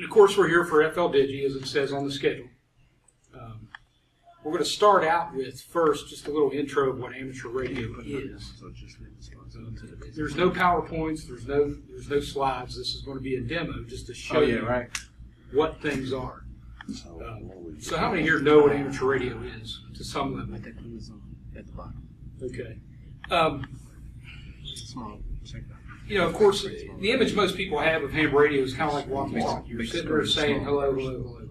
And of course, we're here for FL Digi, as it says on the schedule. Um, we're going to start out with first just a little intro of what amateur radio is. There's no PowerPoints. There's no there's no slides. This is going to be a demo just to show Oh, yeah, you right. what things are. Um, so how many here know what amateur radio is to some level? That one is on at the bottom. Okay. Um, Small. Check that. You know, of course, the image most people have of ham radio is kind of like walkie-talkie. You're sitting there saying hello, hello, hello,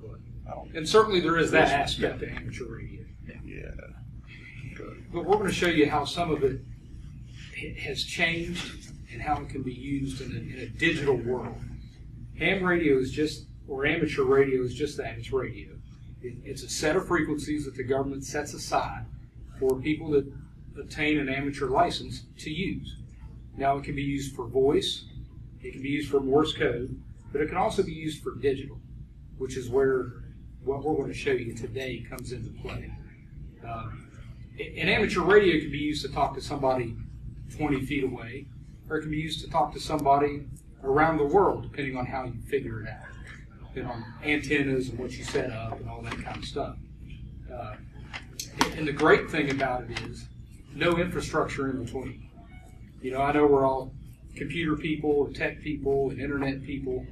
hello. And certainly there is that aspect to amateur radio. Yeah. But we're going to show you how some of it has changed and how it can be used in a, in a digital world. Ham radio is just, or amateur radio is just that, it's radio. It, it's a set of frequencies that the government sets aside for people that obtain an amateur license to use. Now, it can be used for voice, it can be used for Morse code, but it can also be used for digital, which is where what we're going to show you today comes into play. Um, an amateur radio can be used to talk to somebody 20 feet away, or it can be used to talk to somebody around the world, depending on how you figure it out, depending on antennas and what you set up and all that kind of stuff. Uh, and the great thing about it is no infrastructure in between. You know, I know we're all computer people and tech people and internet people,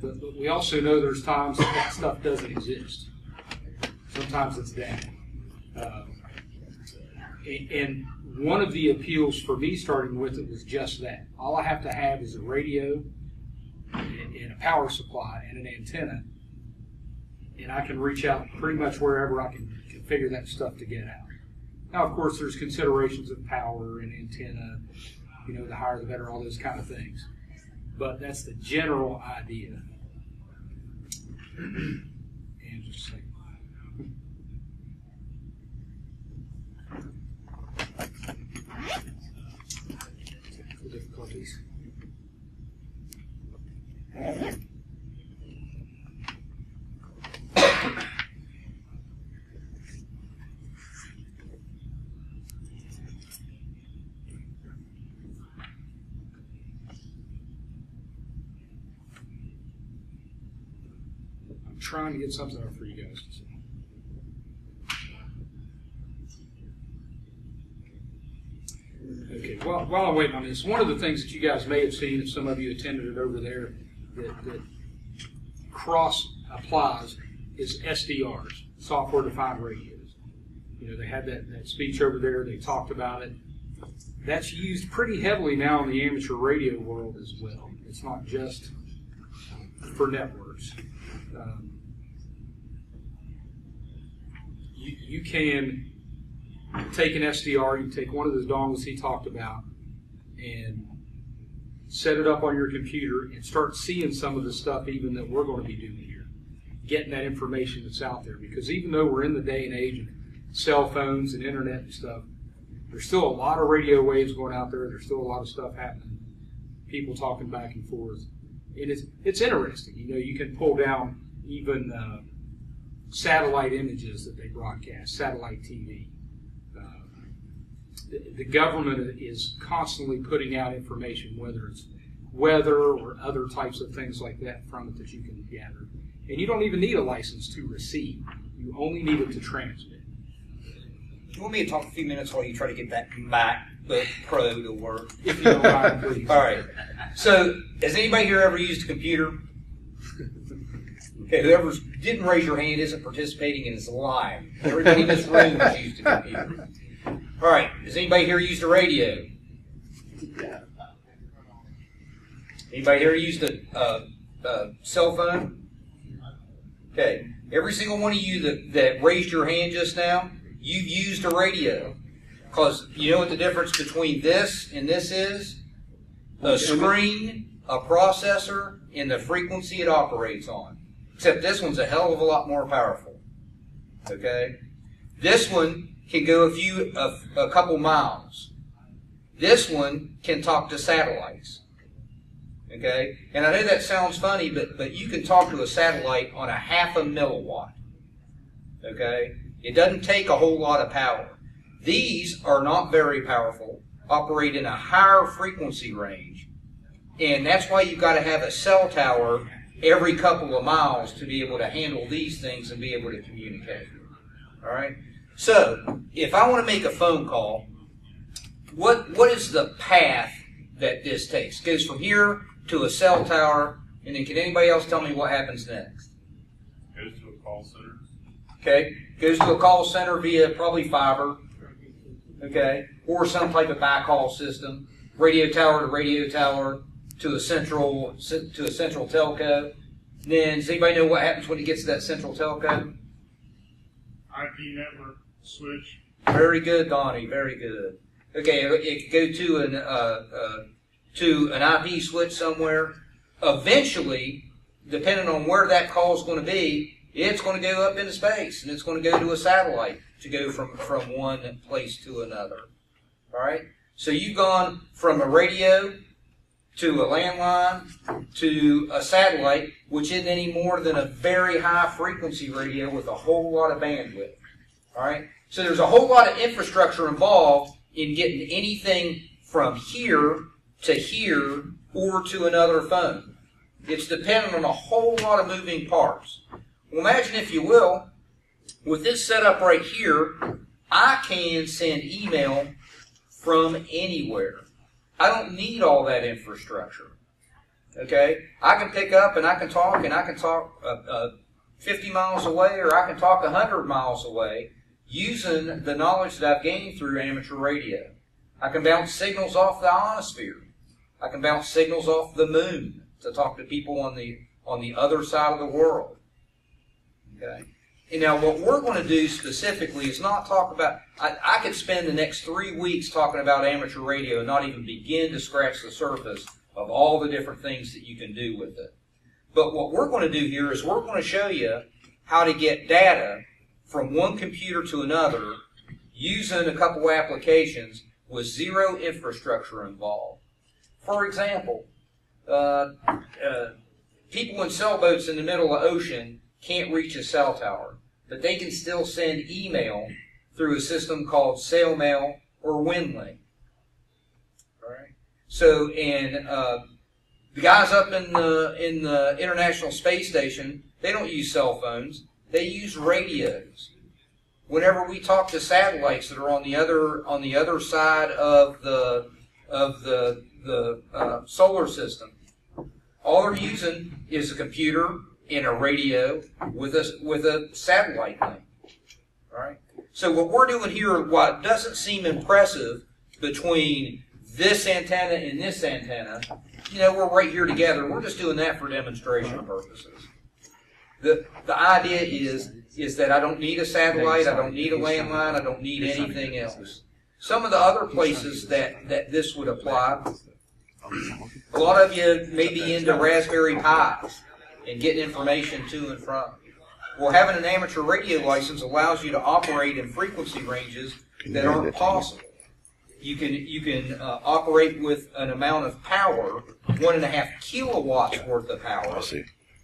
but, but we also know there's times that that stuff doesn't exist. Sometimes it's down. Uh, and one of the appeals for me starting with it was just that. All I have to have is a radio and and a power supply and an antenna, and I can reach out pretty much wherever I can configure that stuff to get out. Now, of course, there's considerations of power and antenna. You know, the higher the better, all those kind of things. But that's the general idea. and just second. Technical difficulties. I'm trying to get something up for you guys. Okay, while, while I'm waiting on this, one of the things that you guys may have seen, if some of you attended it over there, that, that cross applies is SDRs, software defined radios. You know, they had that, that speech over there, they talked about it. That's used pretty heavily now in the amateur radio world as well. It's not just for networks. Um, you, can take an SDR, you take one of those dongles he talked about, and set it up on your computer and start seeing some of the stuff even that we're going to be doing here. Getting that information that's out there. Because even though we're in the day and age of cell phones and internet and stuff, there's still a lot of radio waves going out there. There's still a lot of stuff happening. People talking back and forth. And it's, it's interesting. You know, you can pull down even uh, satellite images that they broadcast, satellite TV. Uh, the, the government is constantly putting out information, whether it's weather or other types of things like that from it that you can gather. And you don't even need a license to receive. You only need it to transmit. You want me to talk a few minutes while you try to get that MacBook Pro to work? If you don't mind, please. All right. So, has anybody here ever used a computer? Okay, whoever didn't raise your hand isn't participating and is lying. Everybody in this room has used a computer. All right. Has anybody here used a radio? Anybody here used a, a, a cell phone? Okay. Every single one of you that, that raised your hand just now, you've used a radio. Because you know what the difference between this and this is? A screen, a processor, and the frequency it operates on. Except this one's a hell of a lot more powerful. Okay? This one can go a few, a, a couple miles. This one can talk to satellites. Okay? And I know that sounds funny, but, but you can talk to a satellite on a half a milliwatt. Okay? It doesn't take a whole lot of power. These are not very powerful, operate in a higher frequency range, and that's why you've got to have a cell tower every couple of miles to be able to handle these things and be able to communicate. All right. So if I want to make a phone call, what what is the path that this takes? It goes from here to a cell tower, and then can anybody else tell me what happens next? Goes to a call center. Okay, goes to a call center via probably fiber. Okay, or some type of backhaul system, radio tower to radio tower to a central to a central telco. Then does anybody know what happens when it gets to that central telco? IP network switch. Very good, Donnie. Very good. Okay, it, could go to an uh, uh, to an IP switch somewhere. Eventually, depending on where that call is going to be, it's going to go up into space and it's going to go to a satellite to go from from one place to another. All right. So you've gone from a radio to a landline to a satellite, which isn't any more than a very high frequency radio with a whole lot of bandwidth. All right. So there's a whole lot of infrastructure involved in getting anything from here to here or to another phone. It's dependent on a whole lot of moving parts. Well, imagine, if you will, with this setup right here, I can send email from anywhere. I don't need all that infrastructure. Okay? I can pick up and I can talk and I can talk uh, uh, 50 miles away or I can talk 100 miles away using the knowledge that I've gained through amateur radio. I can bounce signals off the ionosphere. I can bounce signals off the moon to talk to people on the on the other side of the world. Okay. Now what we're going to do specifically is not talk about I, I could spend the next three weeks talking about amateur radio and not even begin to scratch the surface of all the different things that you can do with it. But what we're going to do here is we're going to show you how to get data from one computer to another using a couple applications with zero infrastructure involved. For example, uh, uh, people in sailboats in the middle of the ocean can't reach a cell tower, but they can still send email through a system called SailMail or WinLink. All right. So, and uh, the guys up in the in the International Space Station, they don't use cell phones. They use radios. Whenever we talk to satellites that are on the other on the other side of the of the the uh, solar system, all they're using is a computer and a radio with a with a satellite thing. All right. So what we're doing here, what doesn't seem impressive between this antenna and this antenna, you know, we're right here together. We're just doing that for demonstration uh-huh. purposes. The the idea is is that I don't need a satellite, I don't need a landline, I don't need anything else. Some of the other places that, that this would apply, a lot of you may be into Raspberry Pis and getting information to and from. Well, having an amateur radio license allows you to operate in frequency ranges that aren't possible. You can you can uh, operate with an amount of power, one and a half kilowatts worth of power,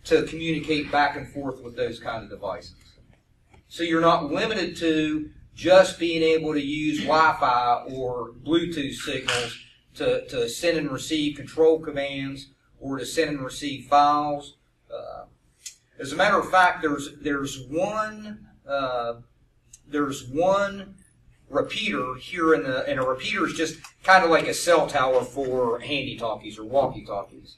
to communicate back and forth with those kind of devices. So you're not limited to just being able to use Wi-Fi or Bluetooth signals to, to send and receive control commands or to send and receive files. Uh, as a matter of fact, there's there's one uh, there's one repeater here in the and a repeater is just kind of like a cell tower for handy talkies or walkie talkies.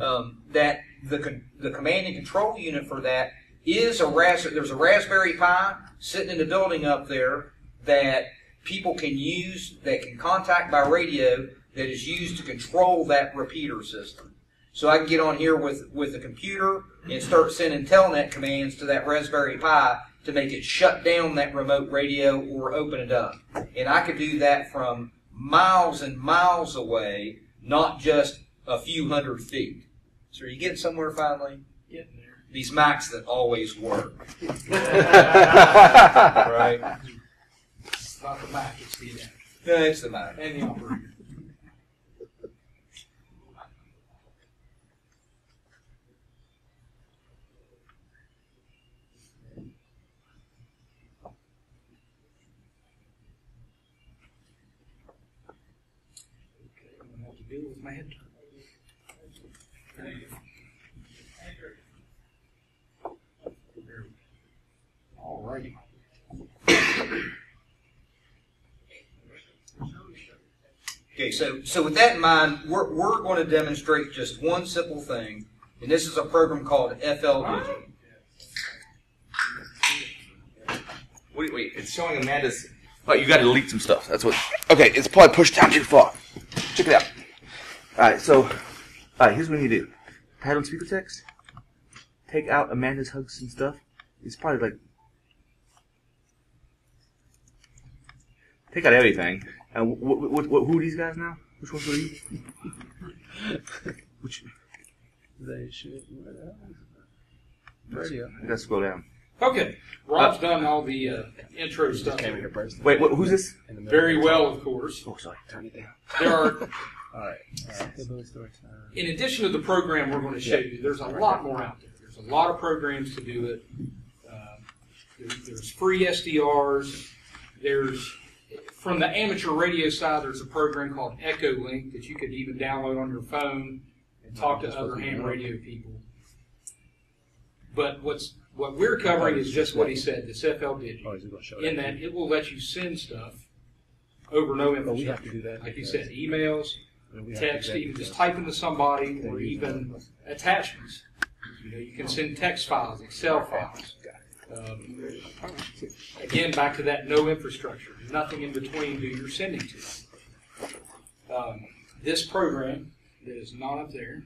Um, that the the command and control unit for that is a ras- there's a Raspberry Pi sitting in the building up there that people can use that can contact by radio that is used to control that repeater system. So I can get on here with with the computer and start sending telnet commands to that Raspberry Pi to make it shut down that remote radio or open it up. And I could do that from miles and miles away, not just a few hundred feet. So are you getting somewhere finally? Getting there. These Macs that always work. right? It's not the Mac, it's the adapter No, it's the Mac. and the operator. Okay, I'm gonna have to deal with my head. Okay, so, so with that in mind, we're, we're going to demonstrate just one simple thing, and this is a program called FL Digi. Wait, wait, it's showing Amanda's. Oh, you gotta delete some stuff. That's what. Okay, it's probably pushed down too far. Check it out. Alright, so. Alright, here's what you do Pad on speaker text. Take out Amanda's hugs and stuff. It's probably like. Take out everything. And what, what, what, who are these guys now? Which ones are you? Which. They should. Radio. I gotta scroll down. Okay, Rob's done all the uh, intro stuff Came here first. Wait, what, who's this? In the middle. very well, of course. Oh, sorry. Turn it down. There are, All right. All right. Hillbilly story time. in addition to the program we're going to show you, there's a lot more out there. There's a lot of programs to do it. Uh, there- there's free SDRs. There's from the amateur radio side. There's a program called Echo Link that you could even download on your phone and talk to other ham radio people. But what's what we're covering is just what he said. This FL Digi. Is oh, it going to show In that, it will let you send stuff over no But we have infrastructure. to do that. Like you said, emails, we have to do text, even just type into somebody, or even attachments. You know, you can send text files, Excel files. Um, again, back to that no infrastructure, nothing in between who you're sending to. Um, this program that is not up there.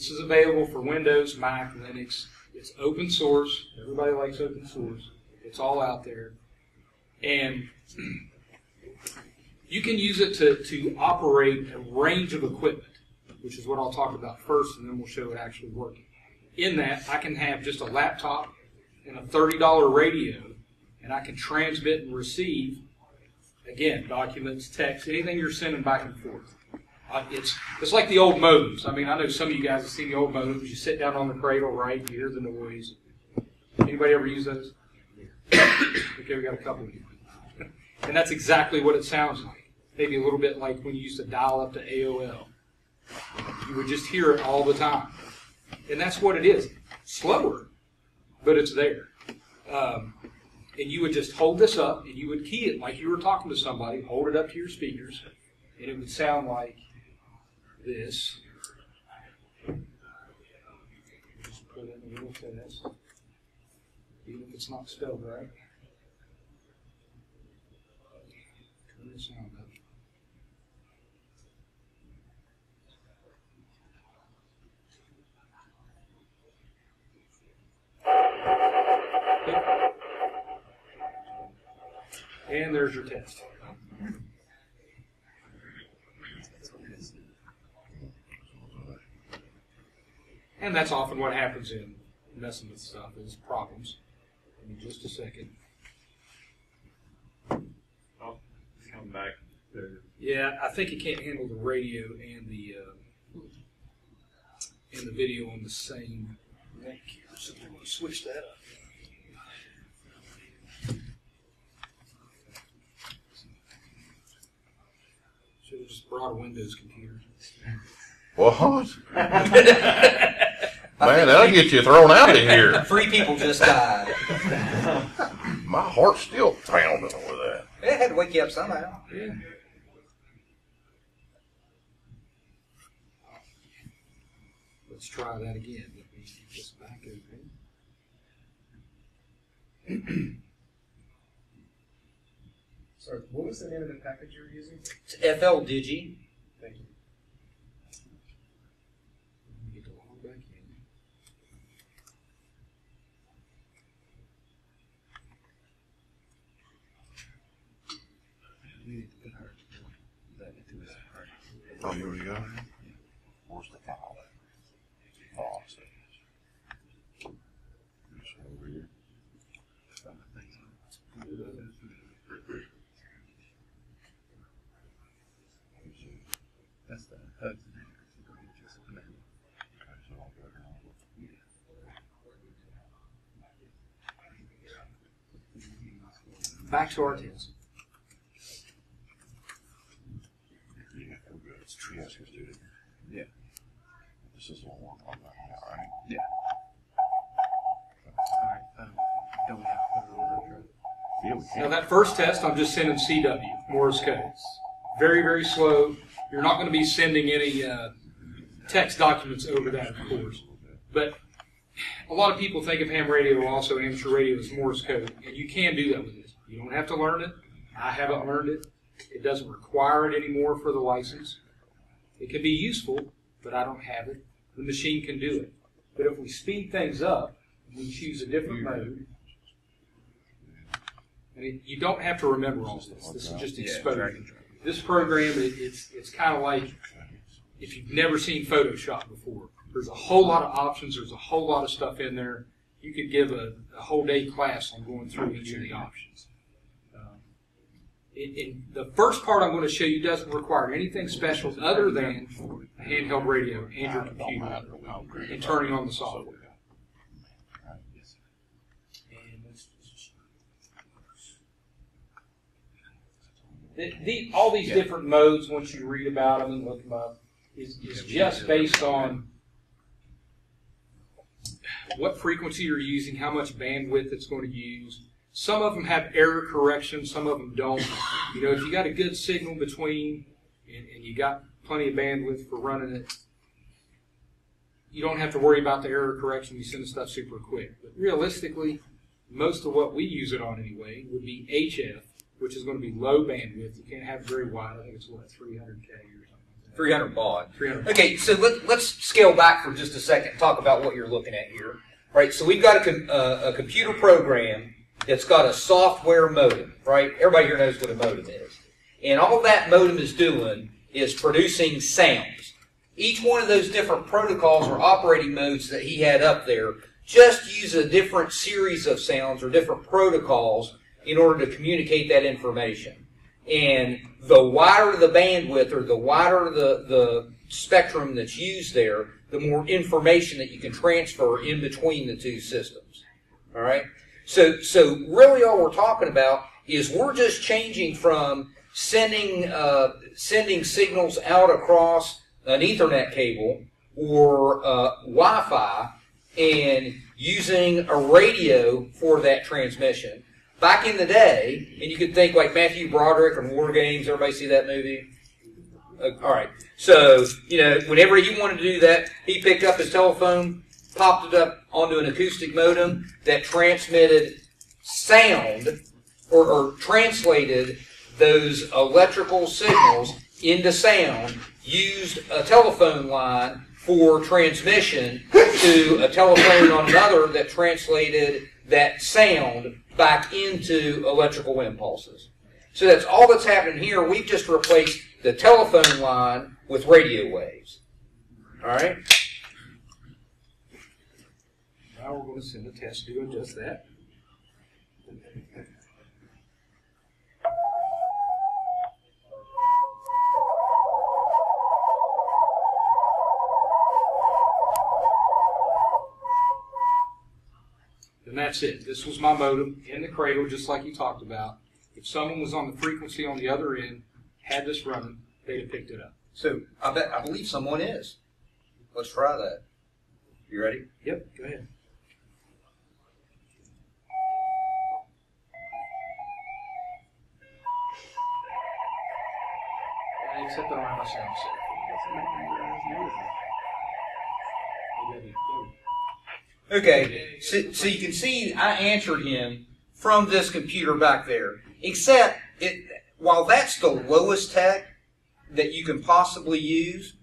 This is available for Windows, Mac, Linux. It's open source. Everybody likes open source. It's all out there. And you can use it to, to operate a range of equipment, which is what I'll talk about first, and then we'll show it actually working. In that, I can have just a laptop and a $30 radio, and I can transmit and receive, again, documents, text, anything you're sending back and forth. Uh, it's it's like the old modems. I mean, I know some of you guys have seen the old modems. You sit down on the cradle, right? You hear the noise. Anybody ever use those? okay, we got a couple of you. and that's exactly what it sounds like. Maybe a little bit like when you used to dial up to AOL. You would just hear it all the time, and that's what it is. Slower, but it's there. Um, and you would just hold this up, and you would key it like you were talking to somebody. Hold it up to your speakers, and it would sound like this. Just put in a little test, even if it's not spelled right. Turn the sound up. And there's your test. And that's often what happens in messing with stuff is problems. In just a second. Oh, it's coming back. There. Yeah, I think it can't handle the radio and the uh, and the video on the same link here. So I'm going to switch that up. Should have just brought a Windows computer. What? Man, that'll get you thrown out of here. Three people just died. My heart's still pounding over that. It had to wake you up somehow. Yeah. Let's try that again. Let me get this back open. Sorry, what was the name of the package you were using? It's FL Digi. Thank you. Let me get the log back in. We need to put her. That into his heart. Oh, here we go. Where's the file? Oh, over here. That's the hugs and hackers. Go ahead and just amend it. Back to our test. This is the one we're talking about now, right? Alright, um, don't we have to put it on retro? Yeah, Now that first test, I'm just sending CW, Morse code. Very, very slow. You're not going to be sending any uh, text documents over that, of course. But a lot of people think of ham radio, also amateur radio, as Morse code, and you can do that with this. You don't have to learn it. I haven't learned it. It doesn't require it anymore for the license. It can be useful, but I don't have it. The machine can do it. But if we speed things up, we choose a different mode. It, you don't have to remember all this. This is just exposure. This program, it, it's it's kind of like if you've never seen Photoshop before. There's a whole lot of options. There's a whole lot of stuff in there. You could give a, a whole day class on going through each of the options. Um, in, in the first part I'm going to show you doesn't require anything special other than a handheld radio and your computer and turning on the software. And let's- The, the, all these different modes, once you read about them and look them up, is, is just based on what frequency you're using, how much bandwidth it's going to use. Some of them have error correction, some of them don't. You know, if you got a good signal between and, and you got plenty of bandwidth for running it, you don't have to worry about the error correction. You send the stuff super quick. But realistically, most of what we use it on anyway would be HF, which is going to be low bandwidth. You can't have very wide. I think it's what 300k or something. like that. 300 baud. 300. Okay, so let, let's scale back for just a second and talk about what you're looking at here. Right, so we've got a, com- uh, a computer program that's got a software modem, right? Everybody here knows what a modem is. And all that modem is doing is producing sounds. Each one of those different protocols or operating modes that he had up there just use a different series of sounds or different protocols in order to communicate that information. And the wider the bandwidth or the wider the, the spectrum that's used there, the more information that you can transfer in between the two systems. All right? So, so really all we're talking about is we're just changing from sending, uh, sending signals out across an Ethernet cable or uh, Wi-Fi and using a radio for that transmission. Back in the day, and you could think like Matthew Broderick and War Games. Everybody see that movie? Uh, all right. So you know, whenever he wanted to do that, he picked up his telephone, popped it up onto an acoustic modem that transmitted sound or, or translated those electrical signals into sound. Used a telephone line for transmission to a telephone on another that translated that sound back into electrical impulses. So that's all that's happening here. We've just replaced the telephone line with radio waves. All right? Now we're going to send a test doing just that. That's it. This was my modem in the cradle, just like you talked about. If someone was on the frequency on the other end, had this running, they'd have picked it up. So I bet I believe someone is. Let's try that. You ready? Yep, go ahead. Yeah, Except I don't have my sound set. Okay, so, so you can see I answered him from this computer back there. Except, it, while that's the lowest tech that you can possibly use,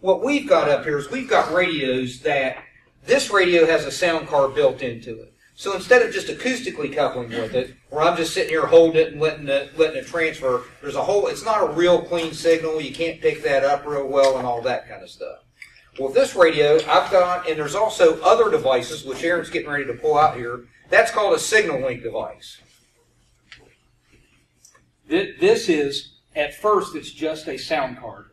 what we've got up here is we've got radios that this radio has a sound card built into it. So instead of just acoustically coupling with it, where I'm just sitting here holding it and letting it letting it transfer, there's a whole. It's not a real clean signal. You can't pick that up real well and all that kind of stuff. Well, this radio I've got, and there's also other devices which Aaron's getting ready to pull out here. That's called a SignaLink device. This is, at first, it's just a sound card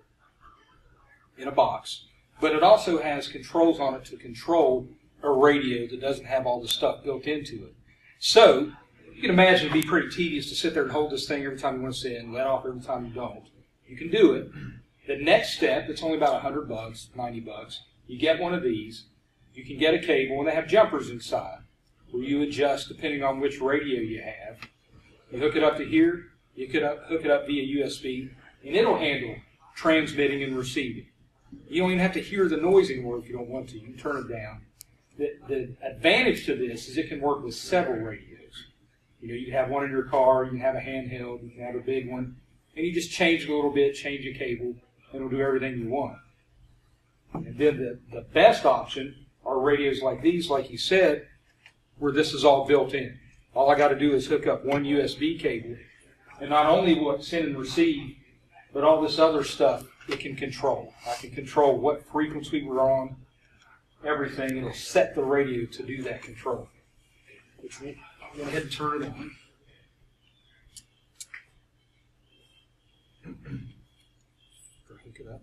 in a box, but it also has controls on it to control a radio that doesn't have all the stuff built into it. So, you can imagine it'd be pretty tedious to sit there and hold this thing every time you want to send, let off every time you don't. You can do it. The next step, it's only about 100 bucks, 90 bucks, You get one of these. You can get a cable, and they have jumpers inside where you adjust depending on which radio you have. You hook it up to here. You could hook it up via USB, and it'll handle transmitting and receiving. You don't even have to hear the noise anymore if you don't want to. You can turn it down. The, the advantage to this is it can work with several radios. You know, you can have one in your car, you can have a handheld, you can have a big one, and you just change it a little bit, change a cable, it'll do everything you want. And then the, the best option are radios like these, like you said, where this is all built in. All I got to do is hook up one USB cable, and not only will it send and receive, but all this other stuff it can control. I can control what frequency we're on, everything. It'll set the radio to do that control. Which will go ahead and turn it on. Hook it up.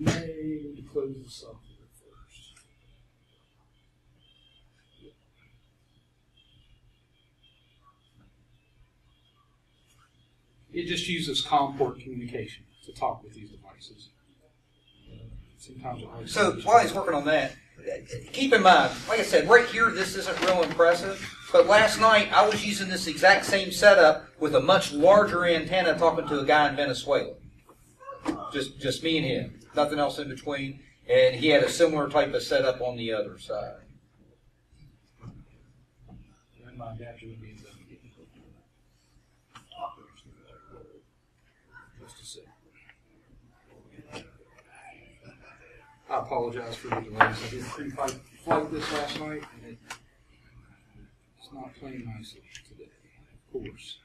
May close the software first. It just uses COM port communication to talk with these devices. Sometimes it hurts. So while he's working on that, keep in mind, like I said, right here, this isn't real impressive. But last night, I was using this exact same setup with a much larger antenna talking to a guy in Venezuela. Just, just me and him. Nothing else in between. And he had a similar type of setup on the other side. And my adapter would be in the- Just a sec. I apologize for the delays. I did a pre-flight flight this last night, and it's not playing nicely today, of course.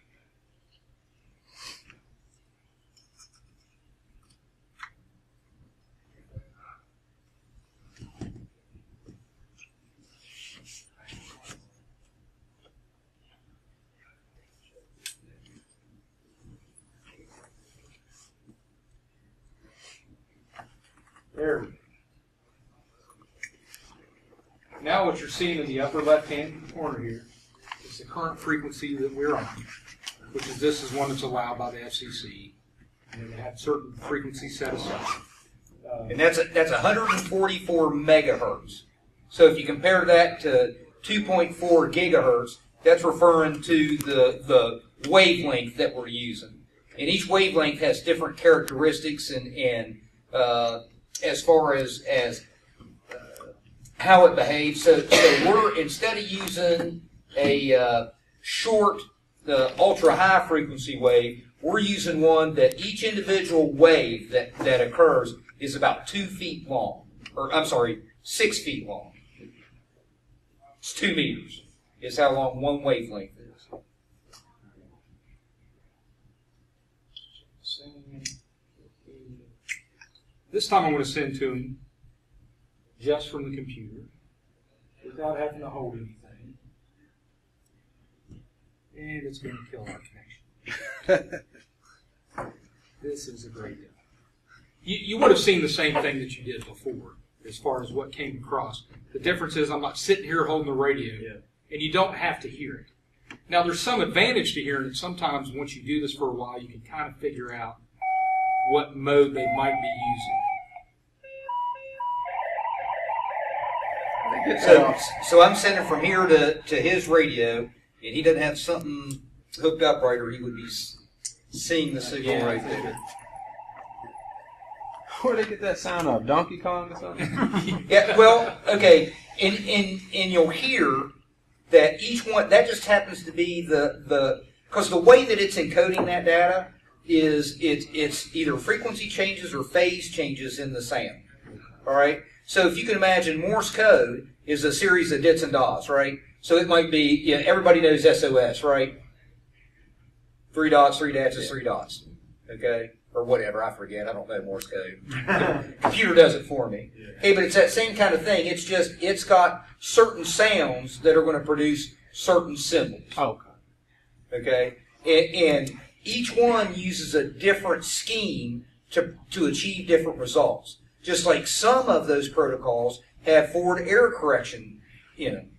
There we go. Now what you're seeing in the upper left-hand corner here is the current frequency that we're on, which is this is one that's allowed by the FCC. And it had certain frequency set aside. Uh, And that's, a, that's 144 megahertz. So if you compare that to 2.4 gigahertz, that's referring to the, the wavelength that we're using. And each wavelength has different characteristics and, and uh, as far as, as how it behaves. So, so we're, instead of using a uh, short, the ultra high frequency wave, we're using one that each individual wave that, that occurs is about two feet long. Or, I'm sorry, six feet long. It's two meters, is how long one wavelength is. This time I'm going to send to him just from the computer without having to hold anything. And it's going to kill our connection. this is a great deal. You, you would have seen the same thing that you did before as far as what came across. The difference is I'm not sitting here holding the radio and you don't have to hear it. Now, there's some advantage to hearing it. Sometimes once you do this for a while, you can kind of figure out what mode they might be using. So, so I'm sending from here to, to his radio, and he doesn't have something hooked up right, or he would be seeing the signal right there. Where they get that sound of Donkey Kong or something? Yeah, well, okay, and, and, and you'll hear that each one, that just happens to be the, the, because the way that it's encoding that data is it's, it's either frequency changes or phase changes in the sound. All right? So if you can imagine Morse code is a series of dits and dots, right? So it might be, yeah, everybody knows SOS, right? Three dots, three dashes, three dots. Okay? Or whatever, I forget. I don't know Morse code. Computer does it for me. Hey, but it's that same kind of thing. It's just, it's got certain sounds that are going to produce certain symbols. Oh, okay. Okay? And, and each one uses a different scheme to, to achieve different results. Just like some of those protocols have forward error correction in them.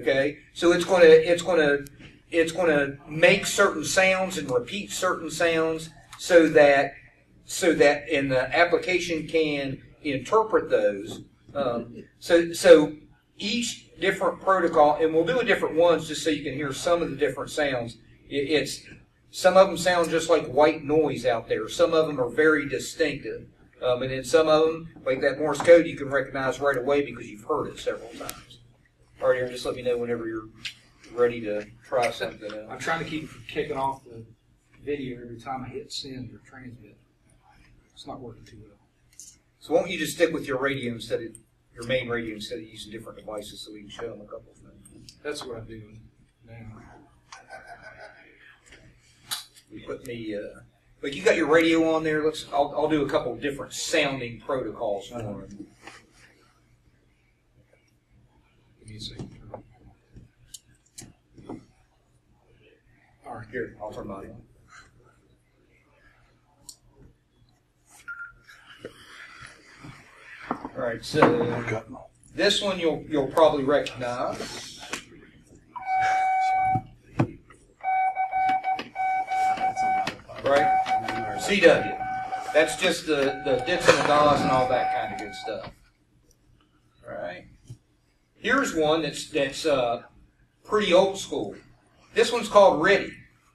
Okay? So it's going to, it's going to it's going to make certain sounds and repeat certain sounds so that so that and the application can interpret those. Um, so so each different protocol, and we'll do a different ones just so you can hear some of the different sounds. It, it's some of them sound just like white noise out there. Some of them are very distinctive. Um, and then some of them, like that Morse code, you can recognize right away because you've heard it several times. All right, Aaron, just let me know whenever you're ready to try something else. I'm trying to keep it from kicking off the video every time I hit send or transmit. It's not working too well. So why don't you just stick with your radio instead of your main radio instead of using different devices so we can show them a couple of things. That's what I'm doing now. You put me, uh, but you got your radio on there. Let's. I'll, I'll do a couple of different sounding protocols for uh-huh. them. Give me a second. All right. Here, I'll turn mine on. All right, so this one you'll you'll probably recognize. Right? CW. That's just the, the dits and the dots and all that kind of good stuff. All right. Here's one that's that's uh, pretty old school. This one's called RTTY.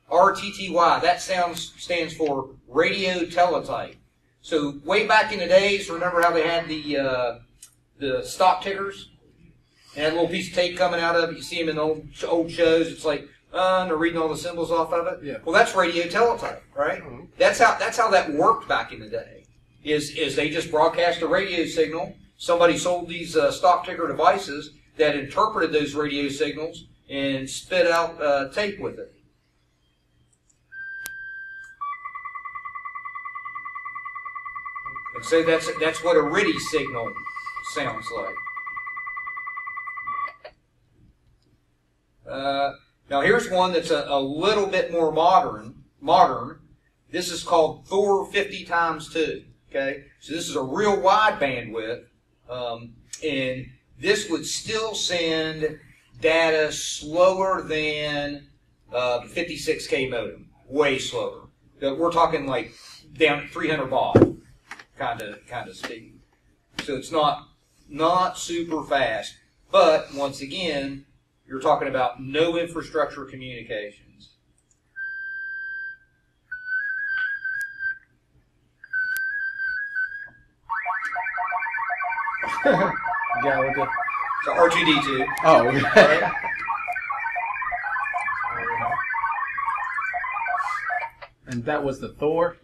R-T-T-Y. That sounds stands for radio teletype. So way back in the days, remember how they had the uh, the stock tickers? And a little piece of tape coming out of it. You see them in old old shows. It's like, uh, and they're reading all the symbols off of it. Yeah. Well, that's radio teletype, right? That's how that's how that worked back in the day. Is is they just broadcast a radio signal. Somebody sold these uh, stock ticker devices that interpreted those radio signals and spit out uh, tape with it. And so that's that's what a RTTY signal sounds like. Uh, now here's one that's a, a little bit more modern. Modern. This is called Thor 50 times 2. Okay, so this is a real wide bandwidth, um, and this would still send data slower than uh, 56k modem, way slower. We're talking like down 300 baud kind of kind of speed. So it's not not super fast, but once again, you're talking about no infrastructure communications. Yeah, with the, So R2D2. oh, okay. and that was the Thor.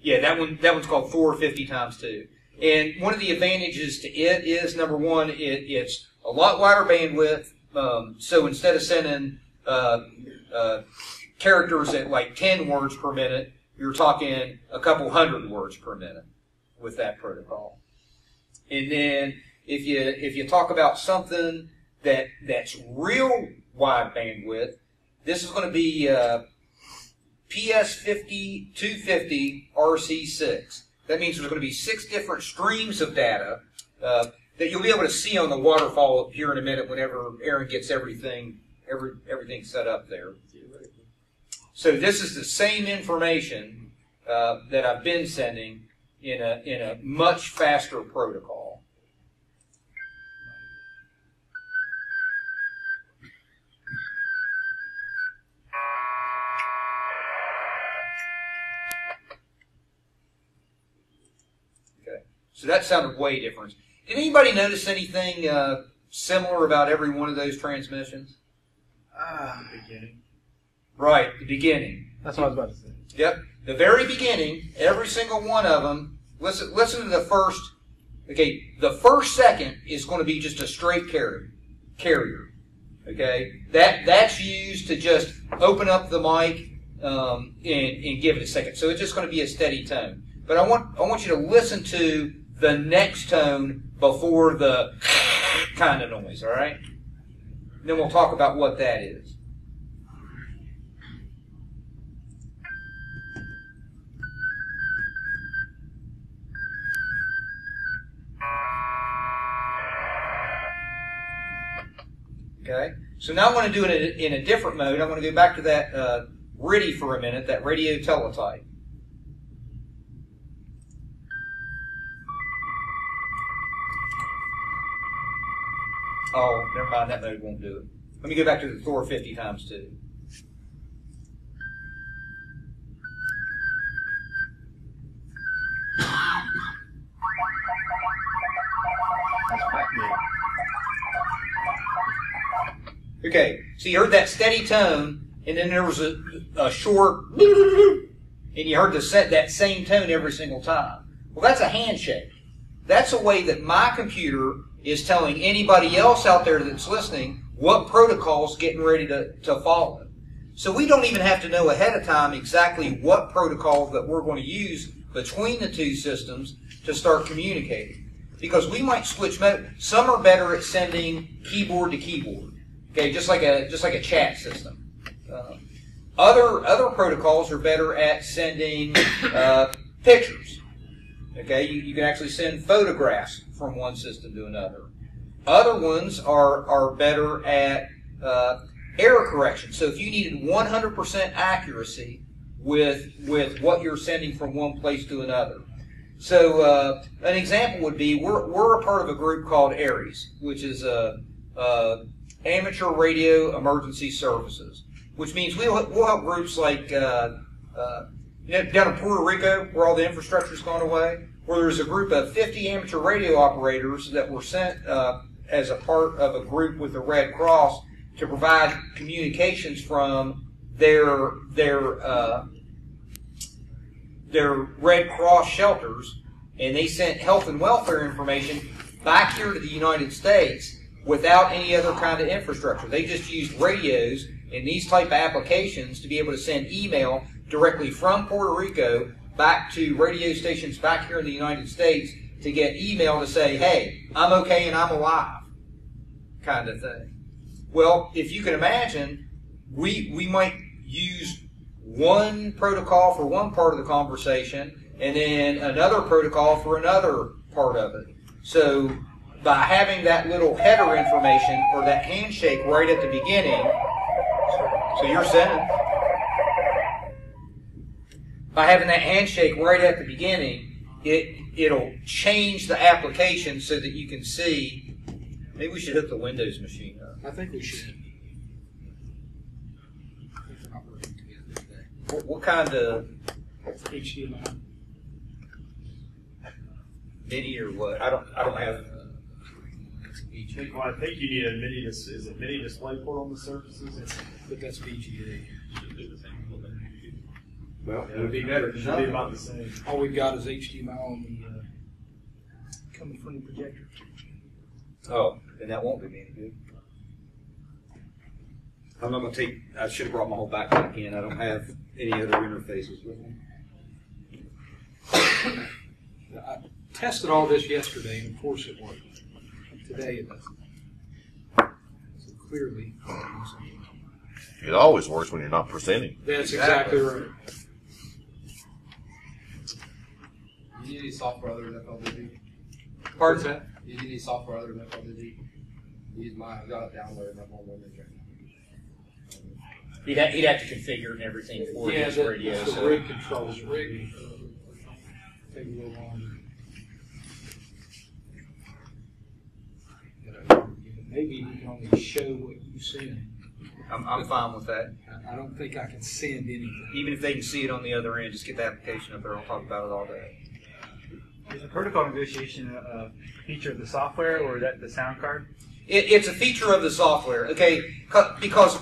Yeah, that one that one's called Thor 50 times 2. And one of the advantages to it is number one, it, it's a lot wider bandwidth. Um, so instead of sending uh, uh, characters at like 10 words per minute, you're talking a couple hundred words per minute with that protocol. And then if you if you talk about something that that's real wide bandwidth, this is going to be uh, PS50 250 RC6. That means there's going to be six different streams of data uh, that you'll be able to see on the waterfall here in a minute whenever Aaron gets everything every everything set up there. So this is the same information uh, that I've been sending in a in a much faster protocol. Okay, so that sounded way different. Did anybody notice anything uh, similar about every one of those transmissions? Ah, beginning. Right, the beginning. that's what I was about to say. Yep. The very beginning, every single one of them. Listen, listen to the first. Okay, the first second is going to be just a straight carrier. Carrier. Okay, that that's used to just open up the mic um, and, and give it a second. So it's just going to be a steady tone. But I want I want you to listen to the next tone before the kind of noise. All right. Then we'll talk about what that is. Okay? So now I want to do it in a, different mode. I want to go back to that uh, RTTY for a minute, that radio teletype. Oh, never mind, that mode won't do it. Let me go back to the Thor 50 times 2. That's back me. Okay, so you heard that steady tone, and then there was a, a short, and you heard the set, that same tone every single time. Well, that's a handshake. That's a way that my computer is telling anybody else out there that's listening what protocol's getting ready to, to follow. So we don't even have to know ahead of time exactly what protocol that we're going to use between the two systems to start communicating. Because we might switch mode. Some are better at sending keyboard to keyboard. Okay, just like a just like a chat system. Uh, other other protocols are better at sending uh, pictures. Okay, you, you can actually send photographs from one system to another. Other ones are are better at uh, error correction. So if you needed 100% accuracy with with what you're sending from one place to another. So uh, an example would be we're, we're a part of a group called ARES, which is a, a amateur radio emergency services, which means we'll, we'll help groups like uh, uh, you know, down in Puerto Rico, where all the infrastructure's gone away, where there was a group of 50 amateur radio operators that were sent uh, as a part of a group with the Red Cross to provide communications from their their uh, their Red Cross shelters, and they sent health and welfare information back here to the United States without any other kind of infrastructure. They just used radios and these type of applications to be able to send email directly from Puerto Rico back to radio stations back here in the United States to get email to say, hey, I'm okay and I'm alive, kind of thing. Well, if you can imagine, we, we might use one protocol for one part of the conversation and then another protocol for another part of it. So by having that little header information or that handshake right at the beginning, so you're sending, by having that handshake right at the beginning, it it'll change the application so that you can see. Maybe we should hook the Windows machine up. I think we should. I think they're not working together today. What, what kind of HDMI. mini or what? I don't I don't have. Well, I think you need a mini, is a mini display port on the surfaces? But that's VGA. Well, it would be better. Should be about the same. All we've got is HDMI on the uh, coming from the projector. Oh, and that won't do me any good. I'm not gonna take. I should have brought my whole backpack in. I don't have any other interfaces with me. I tested all this yesterday, and of course it worked. Today it doesn't. So clearly, It always works when you're not presenting. that's exactly right. You need any software other than FLDigi? Pardon that? You need any software other than FLDigi? Use mine. I've got it downloaded. I'm on Windows right now. He'd, ha- he'd have to configure and everything for Yeah, his the, radio. the So rig controls. Rig. Take a little longer. Maybe you can only show what you send. I'm, I'm fine with that. I- I don't think I can send anything. Even if they can see it on the other end, just get the application up there. I'll talk about it all day. Is the protocol negotiation a, feature of the software or is that the sound card? It, it's a feature of the software, okay? 'Cause- Because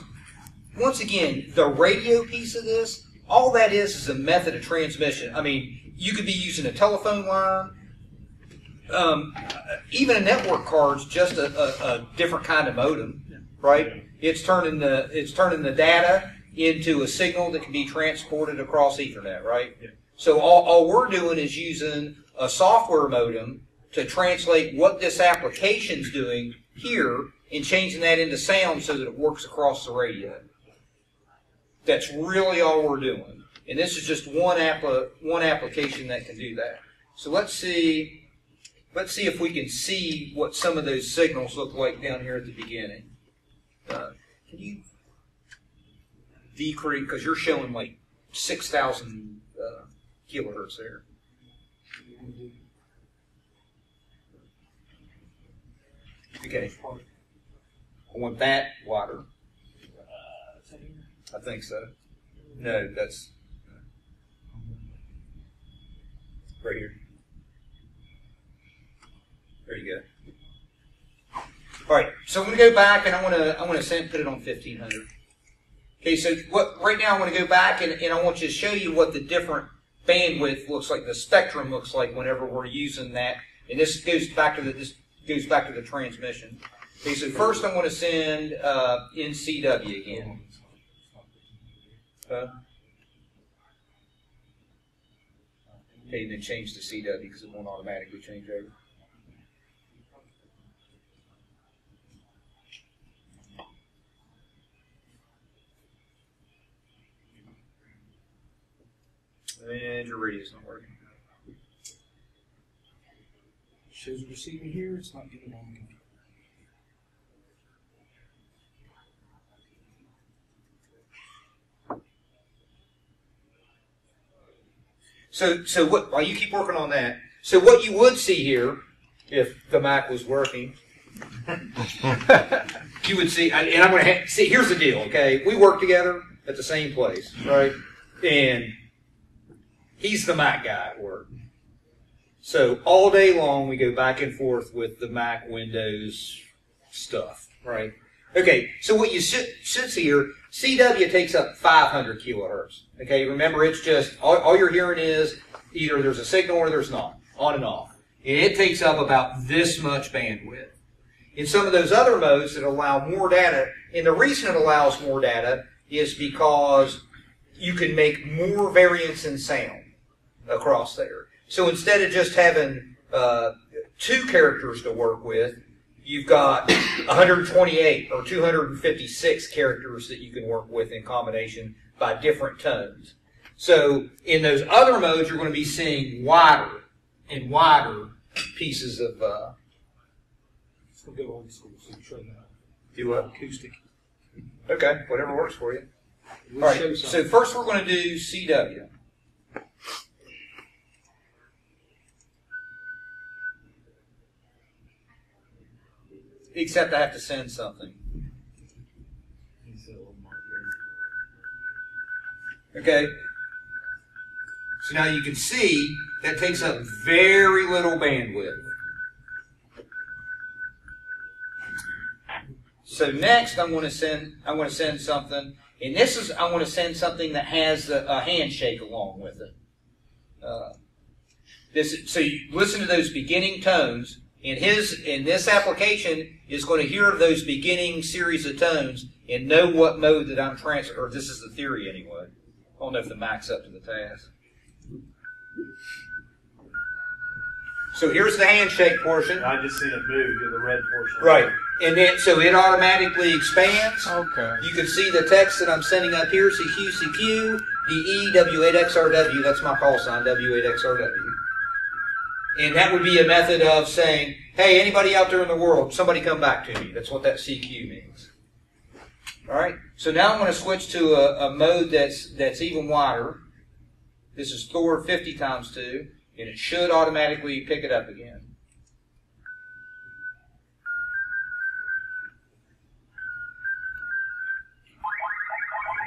once again, the radio piece of this, all that is is a method of transmission. I mean, you could be using a telephone line. Um, even a network card's just a, a, a different kind of modem, right? It's turning the it's turning the data into a signal that can be transported across Ethernet, right? So all, all we're doing is using a software modem to translate what this application's doing here and changing that into sound so that it works across the radio. That's really all we're doing. And this is just one appli- one application that can do that. So let's see let's see if we can see what some of those signals look like down here at the beginning. Uh, Can you decrease because you're showing like six thousand uh, kilohertz there. Okay. I want that water. I think so. No, that's right here. There you go. All right, so I'm going to go back and I want to I want to put it on 1500. Okay, so what right now I want to go back and, and I want you to show you what the different bandwidth looks like, the spectrum looks like whenever we're using that. And this goes back to the this goes back to the transmission. Okay, so first I'm going to send uh, NCW again. Uh, okay, and then change to CW because it won't automatically change over. And your radio's not working. Shows receiving here. It's not getting on the computer. So, so what? While you keep working on that, so what you would see here, if the Mac was working, you would see. And and I'm going to see. Here's the deal. Okay, we work together at the same place, right? And he's the Mac guy at work. So all day long we go back and forth with the Mac Windows stuff, right? Okay, so what you see here, CW takes up 500 kilohertz. Okay, remember it's just, all, all you're hearing is either there's a signal or there's not, on and off. And it takes up about this much bandwidth. In some of those other modes that allow more data, and the reason it allows more data is because you can make more variance in sound across there. So instead of just having uh, two characters to work with, you've got 128 or 256 characters that you can work with in combination by different tones. So in those other modes, you're going to be seeing wider and wider pieces of. Uh, Let's go old school. So you show that do what? acoustic. Okay, whatever works for you. All. So first, we're going to do CW. Except I have to send something. Okay? So now you can see that takes up very little bandwidth. So next I'm going to send I'm going to send something, and this is I want to send something that has a, a handshake along with it. Uh, this so you listen to those beginning tones, and his in this application is going to hear those beginning series of tones and know what mode that I'm transfer. Or this is the theory anyway. I don't know if the Mac's up to the task. So here's the handshake portion. I just seen it move to the red portion. Right. And then, so it automatically expands. Okay. You can see the text that I'm sending up here, CQCQ, DE, W8XRW. That's my call sign, W8XRW. And that would be a method of saying, hey, anybody out there in the world, somebody come back to me. That's what that CQ means. All right. So now I'm going to switch to a, a mode that's that's even wider. This is Thor 50 times 2, and it should automatically pick it up again.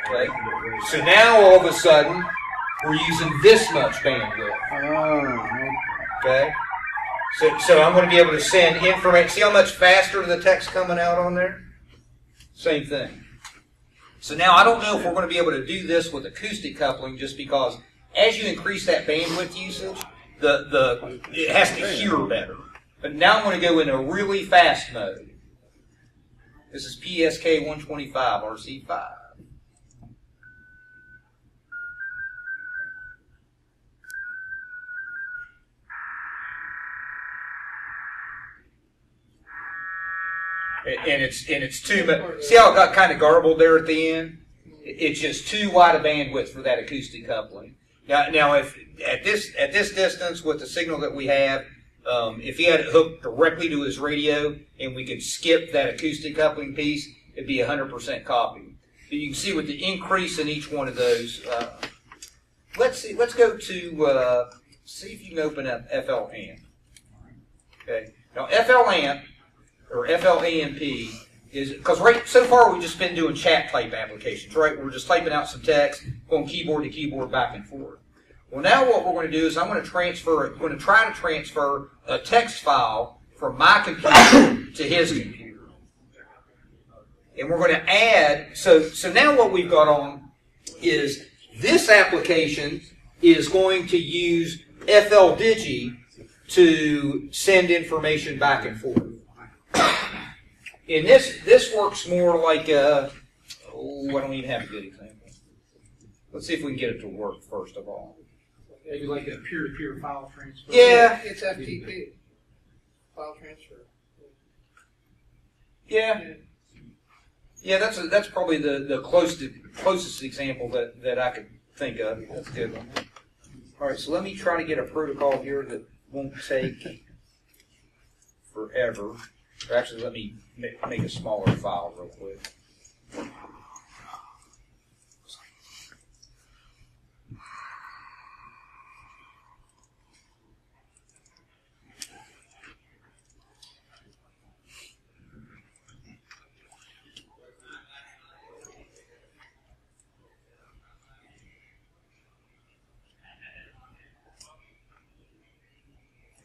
Okay. So now all of a sudden, we're using this much bandwidth. Oh, Okay. So, so I'm going to be able to send information. See how much faster the text coming out on there? Same thing. So now I don't know if we're going to be able to do this with acoustic coupling, just because as you increase that bandwidth usage, the the it has to hear better. But now I'm going to go in a really fast mode. This is PSK 125 RC5. And it's and it's too much. See how it got kind of garbled there at the end? It's just too wide a bandwidth for that acoustic coupling. Now, now if at this at this distance with the signal that we have, um, if he had it hooked directly to his radio and we could skip that acoustic coupling piece, it'd be 100% copy. But you can see with the increase in each one of those. Uh, let's see. Let's go to uh, see if you can open up FL AMP. Okay. Now FL AMP or FL AMP is because right so far we've just been doing chat type applications, right? We're just typing out some text, going keyboard to keyboard back and forth. Well, now what we're going to do is I'm going to transfer, I'm going to try to transfer a text file from my computer to his computer. And we're going to add, so, so now what we've got on is this application is going to use FL Digi to send information back and forth. And this, this works more like uh, a, oh, I don't even have a good example. Let's see if we can get it to work first of all. Maybe like a peer-to-peer file transfer. Yeah, It's FTP. File transfer. yeah, yeah. That's a, that's probably the the closest closest example that that I could think of. That's a good one. All right, so let me try to get a protocol here that won't take forever. Or actually, let me make, make a smaller file real quick.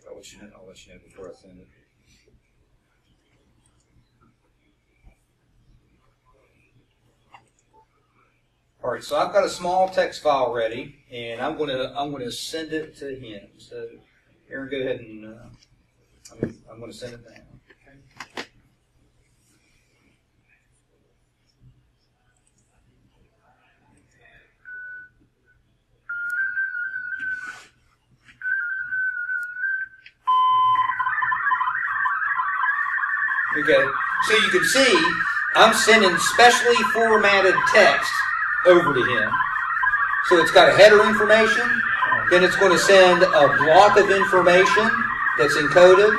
I'll let you know. I'll let you know before I send it. All right, so I've got a small text file ready, and I'm going to I'm going to send it to him. So, Aaron, go ahead and uh, I'm, I'm going to send it now. Okay, so you can see I'm sending specially formatted text over to him. So it's got a header information, then it's going to send a block of information that's encoded.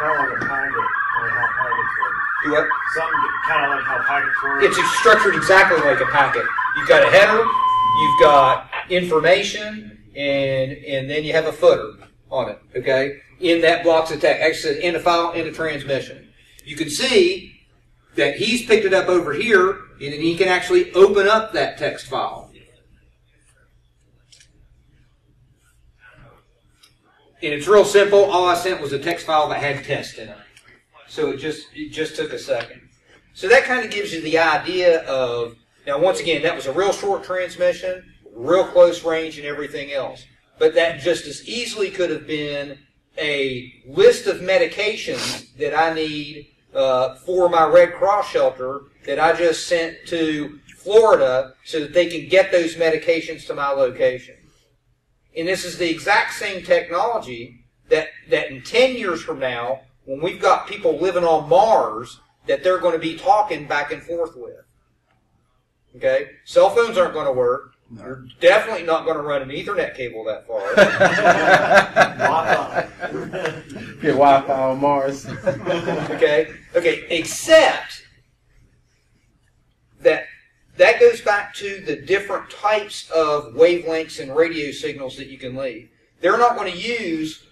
Kind of like a packet, or how packets work. Do what? Something kind of like how packets work. It's structured exactly like a packet. You've got a header, you've got information, and and then you have a footer on it. Okay, in that blocks of text, actually in a file, in a transmission. You can see that he's picked it up over here, and then he can actually open up that text file. And it's real simple. All I sent was a text file that had test in it. So it just it just took a second. So that kind of gives you the idea of now once again that was a real short transmission, real close range and everything else. But that just as easily could have been a list of medications that I need uh, for my Red Cross shelter that I just sent to Florida so that they can get those medications to my location. And this is the exact same technology that, that in 10 years from now, when we've got people living on Mars, that they're going to be talking back and forth with. Okay? Cell phones aren't going to work. You're definitely not going to run an Ethernet cable that far. Get Wi-Fi on Mars. okay? Okay, except that that goes back to the different types of wavelengths and radio signals that you can leave. They're not going to use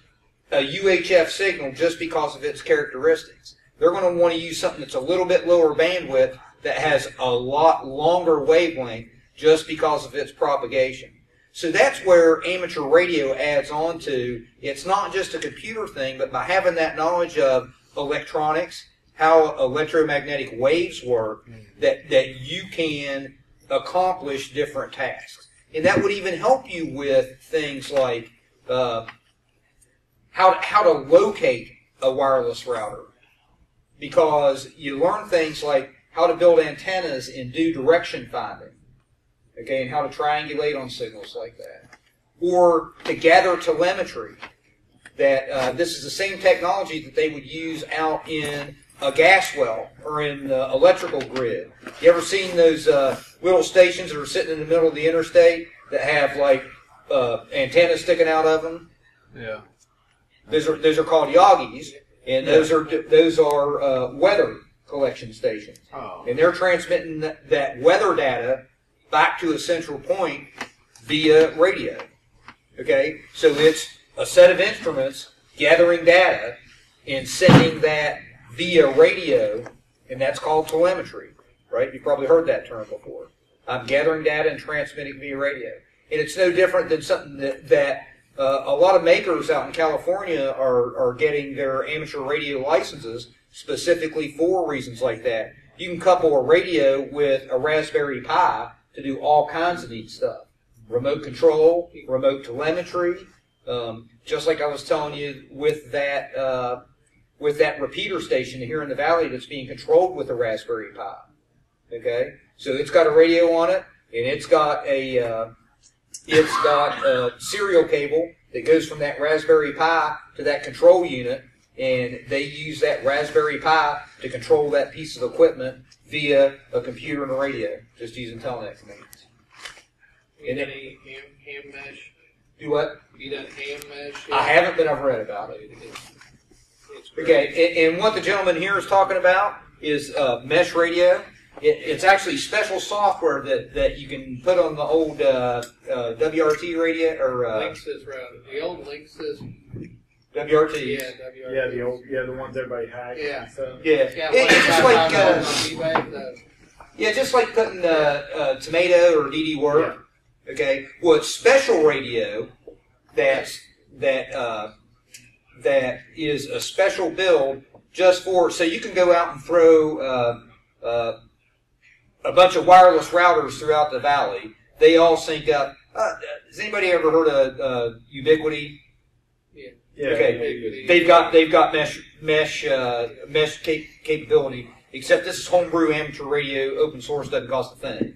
a UHF signal just because of its characteristics. They're going to want to use something that's a little bit lower bandwidth that has a lot longer wavelength just because of its propagation. So that's where amateur radio adds on to. It's not just a computer thing, but by having that knowledge of electronics, how electromagnetic waves work, that, that you can accomplish different tasks. And that would even help you with things like uh, how, how to locate a wireless router. Because you learn things like how to build antennas and do direction finding okay, and how to triangulate on signals like that, or to gather telemetry. That uh, this is the same technology that they would use out in a gas well or in the electrical grid. You ever seen those uh, little stations that are sitting in the middle of the interstate that have like uh, antennas sticking out of them? Yeah. Those are those are called Yagis, and those are those are uh, weather collection stations. Oh. And they're transmitting that, that weather data back to a central point via radio. Okay? So it's a set of instruments gathering data and sending that via radio, and that's called telemetry, right? You've probably heard that term before. I'm gathering data and transmitting via radio. And it's no different than something that, that uh, a lot of makers out in California are, are getting their amateur radio licenses specifically for reasons like that. You can couple a radio with a Raspberry Pi to do all kinds of neat stuff. Remote control, remote telemetry, um, just like I was telling you with that uh, with that repeater station here in the valley that's being controlled with a Raspberry Pi. Okay, so it's got a radio on it, and it's got a uh, it's got a serial cable that goes from that Raspberry Pi to that control unit, and they use that Raspberry Pi to control that piece of equipment via a computer and a radio, just using telnet commands. You done any ham, ham mesh? Do what? You done ham mesh? I haven't, but I've read about it. Okay, and, and what the gentleman here is talking about is uh, mesh radio. It, it's actually special software that, that you can put on the old uh, uh, WRT radio or uh, Linksys router. The old Linksys. WRT. Yeah, WRT. Yeah, the old, yeah, the ones everybody had. Yeah. So. Yeah, Yeah, It- it's just like uh, eBay, the- yeah, just like putting uh, uh, tomato or DD-WRT. Okay, well, it's special radio that's that uh, that is a special build just for so you can go out and throw uh, uh, a bunch of wireless routers throughout the valley. They all sync up. Uh, has anybody ever heard of uh, Ubiquiti? Yeah. Okay. They've got they've got mesh mesh uh, mesh cap- capability. Except this is homebrew amateur radio, open source, doesn't cost a thing.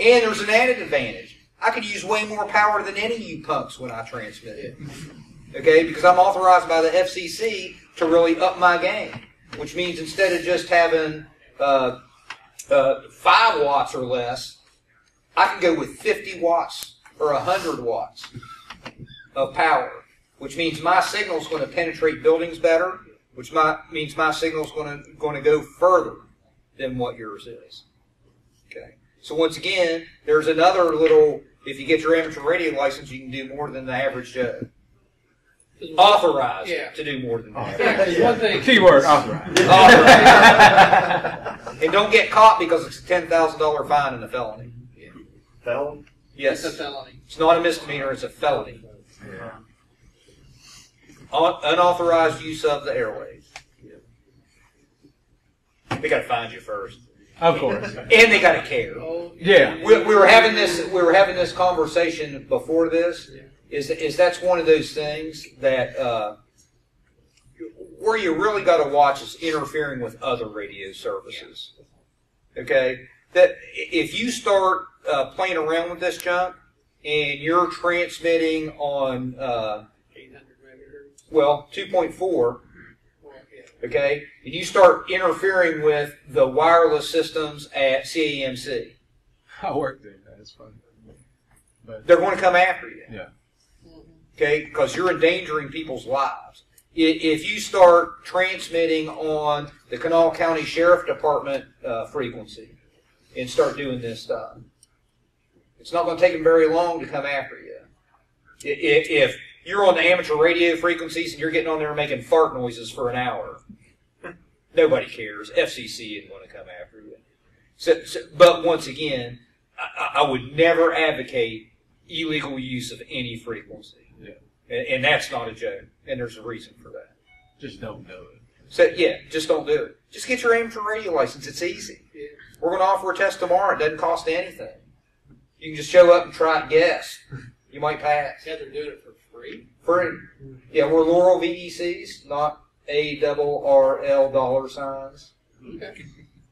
And there's an added advantage. I could use way more power than any of you punks when I transmit it. Okay, because I'm authorized by the FCC to really up my game, which means instead of just having uh, uh, five watts or less, I can go with 50 watts or 100 watts of power, which means my signal is going to penetrate buildings better, which my, means my signal is going to going to go further than what yours is. Okay. So once again, there's another little. If you get your amateur radio license, you can do more than the average Joe. Authorized Yeah. to do more than that. Yeah, 'cause one thing. Keyword authorized. Authorized. and don't get caught because it's a ten thousand dollar fine and a felony. Felon? Yes, It's a felony. it's not a misdemeanor; it's a felony. Un- unauthorized use of the airwaves. They got to find you first, Of course. and they got to care. Yeah. We, we were having this. We were having this conversation before this. Is is that's one of those things that uh, where you really got to watch is interfering with other radio services. Okay, that if you start uh, playing around with this junk and you're transmitting on uh, 800 megahertz. Well 2.4 okay, and you start interfering with the wireless systems at CEMC. I worked there. That's funny. they're going to come after you. Yeah. Okay, because you're endangering people's lives. If you start transmitting on the Kanawha County Sheriff Department uh, frequency and start doing this stuff, it's not going to take them very long to come after you. If you're on the amateur radio frequencies and you're getting on there and making fart noises for an hour, nobody cares. FCC isn't going to come after you. So, so, but once again, I, I I would never advocate illegal use of any frequency. And, and that's not a joke. And there's a reason for that. Just don't do it. So yeah, just don't do it. Just get your amateur radio license. It's easy. Yeah. We're going to offer a test tomorrow. It doesn't cost anything. You can just show up and try and guess. You might pass. Yeah, they're doing it for free. Free. Yeah, we're Laurel VECs, not A double R L dollar signs. Okay.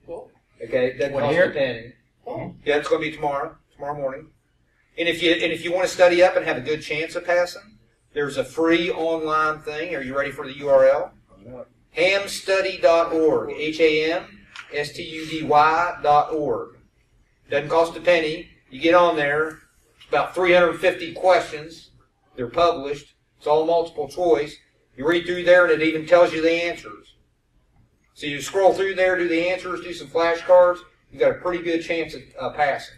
Cool. Okay, it doesn't What, cost here? a penny. Oh. Yeah, it's going to be tomorrow, tomorrow morning. And if you and if you want to study up and have a good chance of passing, there's a free online thing. Are you ready for the URL? Hamstudy.org. H A M S T U D Y dot org. Doesn't cost a penny. You get on there. It's about 350 questions. They're published. It's all multiple choice. You read through there and it even tells you the answers. So you scroll through there, do the answers, do some flashcards. You've got a pretty good chance of uh, passing,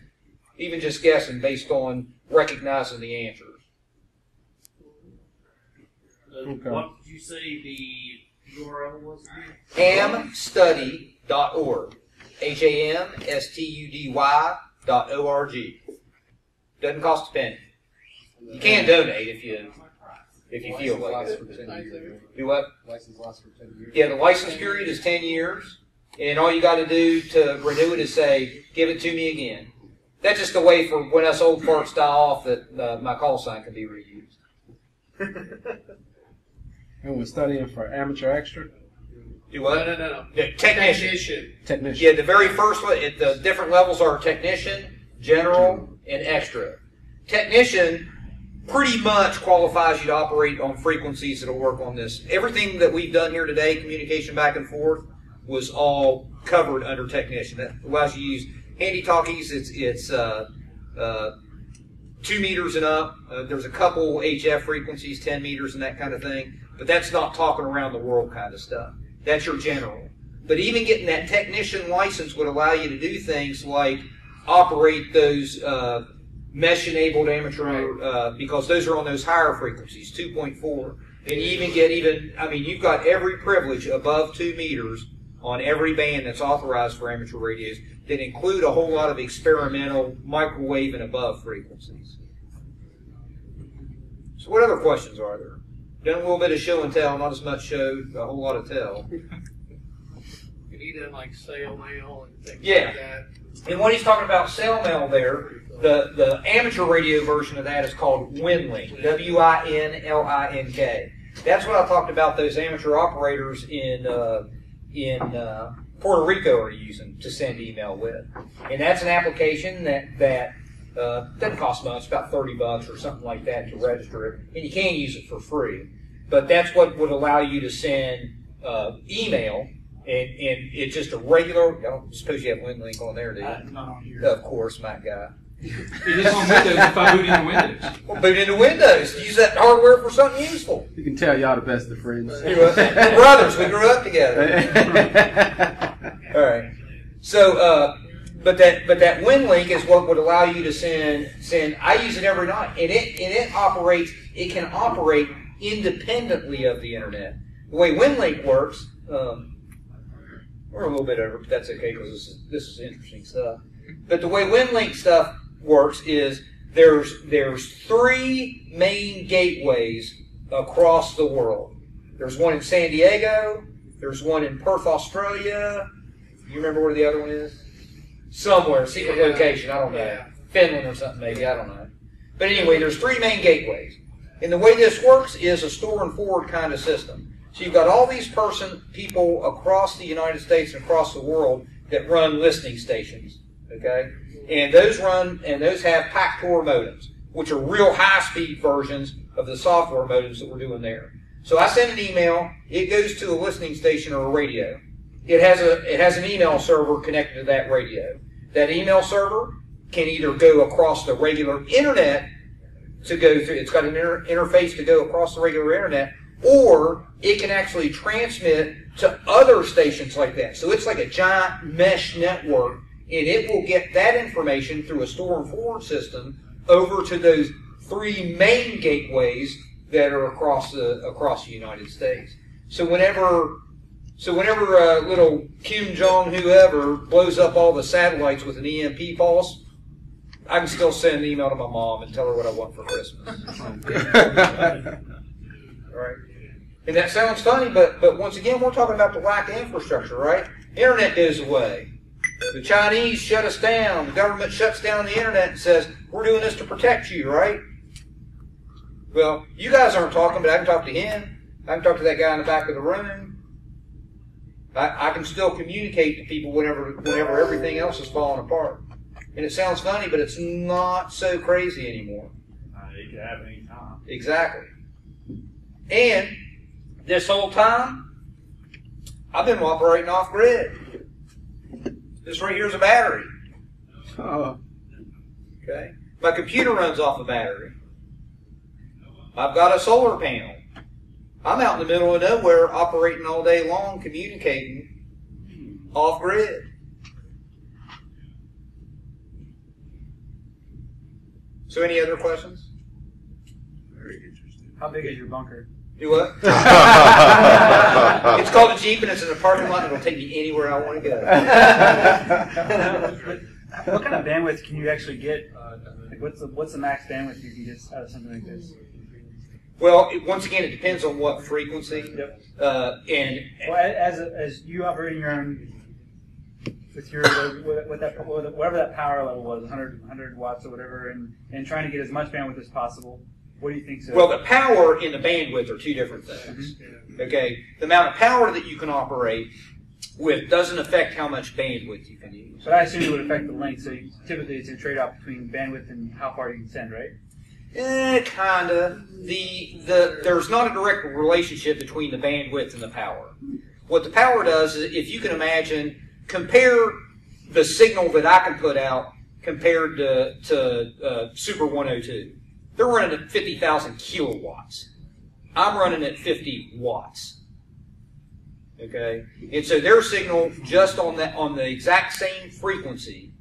even just guessing based on recognizing the answers. Uh, Okay. What did you say the URL was again? hamstudy.org. H A M S T U D Y dot O R G. Doesn't cost a penny. You can donate if you if you feel like License it. lasts for 10 years. Do what? License lasts for 10 years. Yeah, the license period is 10 years, and all you got to do to renew it is say, give it to me again. That's just a way for when us old farts die off that uh, my call sign can be reused. And we're studying for amateur extra Do what? no, no, no. The technician. Technician. technician. Yeah, the very first one, it, the different levels are technician, general, and extra. Technician pretty much qualifies you to operate on frequencies that'll work on this. Everything that we've done here today, communication back and forth, was all covered under technician. That allows you to use handy talkies. It's it's uh, uh, two meters and up. Uh, there's a couple HF frequencies, ten meters and that kind of thing. But that's not talking around the world kind of stuff. That's your general. But even getting that technician license would allow you to do things like operate those uh, mesh-enabled amateur, uh, because those are on those higher frequencies, 2.4. And you even get even, I mean, you've got every privilege above two meters on every band that's authorized for amateur radios that include a whole lot of experimental microwave and above frequencies. So what other questions are there? Done a little bit of show and tell, not as much show, a whole lot of tell. Need to like SailMail and things Yeah. like that. And what he's talking about, SailMail there, the, the amateur radio version of that is called WinLink, W-I-N-L-I-N-K. That's what I talked about those amateur operators in, uh, in uh, Puerto Rico are using to send email with. And that's an application that, that uh, doesn't cost much, about 30 bucks or something like that to register it. And you can use it for free. But that's what would allow you to send uh, email, and, and it's just a regular, I don't suppose you have WinLink on there, do you? Uh, not on here. Of course, my guy. It is on Windows if I boot into Windows. Well, boot into Windows. Use that hardware for something useful. You can tell y'all the best of friends. We're brothers. We grew up together. All right. So, uh, but that but that WinLink is what would allow you to send send. I use it every night, and it and it operates. It can operate independently of the internet. The way WinLink works, um, we're a little bit over, but that's okay because this is this is interesting stuff. But the way WinLink stuff works is there's there's three main gateways across the world. There's one in San Diego. There's one in Perth, Australia. You remember where the other one is? Somewhere, secret Yeah. location. I don't know. Yeah. Finland or something, maybe. I don't know. But anyway, there's three main gateways. And the way this works is a store and forward kind of system. So you've got all these person people across the United States and across the world that run listening stations. Okay? And those run and those have PACTOR modems, which are real high speed versions of the software modems that we're doing there. So I send an email, it goes to a listening station or a radio. It has a it has an email server connected to that radio. That email server can either go across the regular internet to go through. It's got an inter- interface to go across the regular internet, or it can actually transmit to other stations like that. So it's like a giant mesh network, and it will get that information through a store and forward system over to those three main gateways that are across the across the United States. So whenever so whenever little Kim Jong whoever blows up all the satellites with an EMP pulse, I can still send an email to my mom and tell her what I want for Christmas. All right. And that sounds funny, but but once again, we're talking about the lack of infrastructure, right? Internet goes away. The Chinese shut us down. The government shuts down the internet and says, we're doing this to protect you, right? Well, you guys aren't talking, but I can talk to him. I can talk to that guy in the back of the room. I, I can still communicate to people whenever whenever everything else is falling apart. And it sounds funny, but it's not so crazy anymore. Uh, it could happen any time. Exactly. And this whole time, I've been operating off grid. This right here is a battery. oh, Okay. My computer runs off a battery. I've got a solar panel. I'm out in the middle of nowhere operating all day long, communicating off grid. So, any other questions? Very interesting. How big is your bunker? Do what? it's called a Jeep and it's in a parking lot and it'll take me anywhere I want to go. what kind of bandwidth can you actually get? Like what's the what's the max bandwidth you can get out of something like this? Well, it, once again, it depends on what frequency. Yep. Uh, and Well, as as you operating your own with your with, with that whatever that power level was, 100, 100 watts or whatever, and and trying to get as much bandwidth as possible. What do you think? So? well, the power and the bandwidth are two different things. Okay, the amount of power that you can operate with doesn't affect how much bandwidth you can use. but I assume it would affect the length. So you, typically, it's a trade-off between bandwidth and how far you can send, right? Eh, kinda. The the there's not a direct relationship between the bandwidth and the power. What the power does is, if you can imagine, compare the signal that I can put out compared to to uh, Super 102. They're running at 50,000 kilowatts. I'm running at 50 watts. Okay, and so their signal just on that on the exact same frequency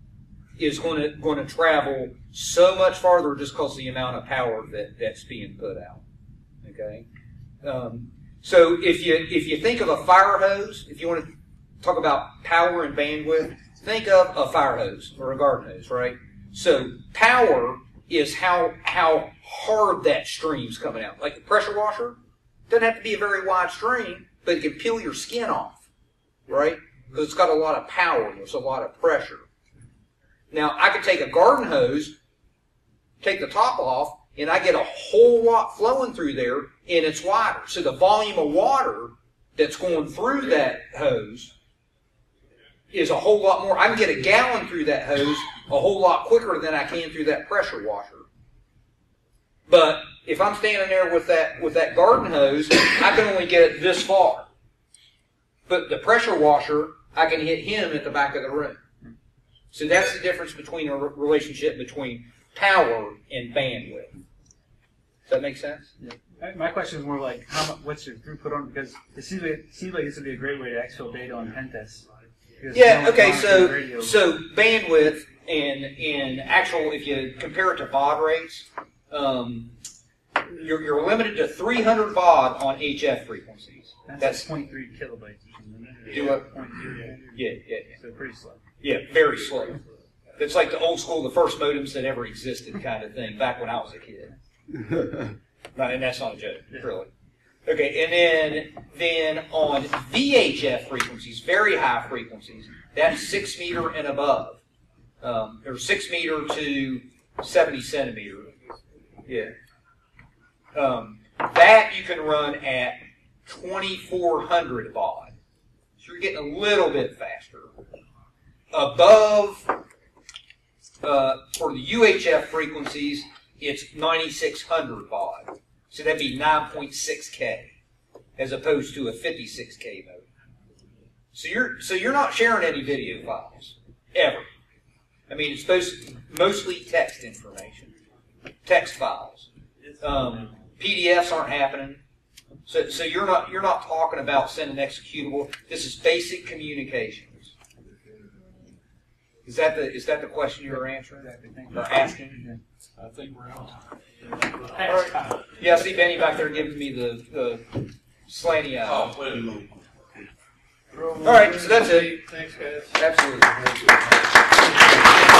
is going to going to travel so much farther just because of the amount of power that, that's being put out. Okay, um, so if you if you think of a fire hose, if you want to talk about power and bandwidth, think of a fire hose or a garden hose, right? So power is how how hard that stream's coming out. Like the pressure washer doesn't have to be a very wide stream, but it can peel your skin off, right? Because it's got a lot of power. There's a lot of pressure. Now, I could take a garden hose, take the top off, and I get a whole lot flowing through there, and it's wider. So the volume of water that's going through that hose is a whole lot more. I can get a gallon through that hose a whole lot quicker than I can through that pressure washer. But if I'm standing there with that with that garden hose, I can only get it this far. But the pressure washer, I can hit him at the back of the room. So that's the difference between a relationship between power and bandwidth. Does that make sense? My- My question is more like, how much, what's your throughput on? Because it seems like it seems like this would be a great way to exfil data on pen tests. Yeah. no Okay. So so bandwidth and in actual, if you compare it to baud rates, um, you're, you're limited to 300 baud on HF frequencies. that's, That's 0.3 kilobytes. Do what? 0.3. yeah, yeah, yeah. So pretty slow. Yeah, very slow. It's like the old school, the first modems that ever existed kind of thing back when I was a kid. Not, and that's not a joke, really. Okay, and then then on VHF frequencies, very high frequencies, that's six meter and above. Um, or six meter to seventy centimeter. Yeah. Um, that you can run at twenty four hundred baud. So you're getting a little bit faster. Above uh, for the UHF frequencies, it's 9600 baud. So that'd be 9.6K as opposed to a 56K mode. So you're so you're not sharing any video files ever. I mean, it's supposed mostly text information, text files. Um, PDFs aren't happening. So, so you're not you're not talking about sending executable. This is basic communications. Is that the is that the question you were answering or asking? I think we're out. Yeah, I see Benny back there giving me the, the slanty eye. Oh, wait a minute. All right, so that's it. Thanks, guys. Absolutely.